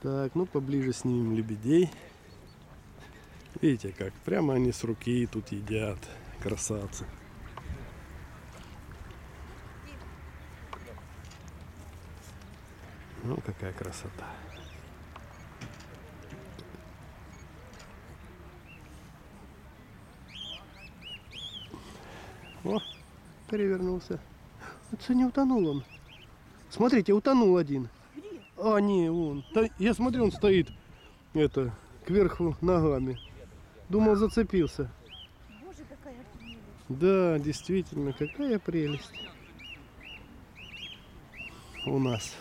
Так, ну поближе снимем лебедей. Видите как, прямо они с руки тут едят. Красавцы. Ну какая красота. О, перевернулся. Это не утонул он. Смотрите, утонул один. А, не, он. Да, я смотрю, он стоит, это, кверху ногами. Думал, зацепился. Боже, какая прелесть. Да, действительно, какая прелесть. У нас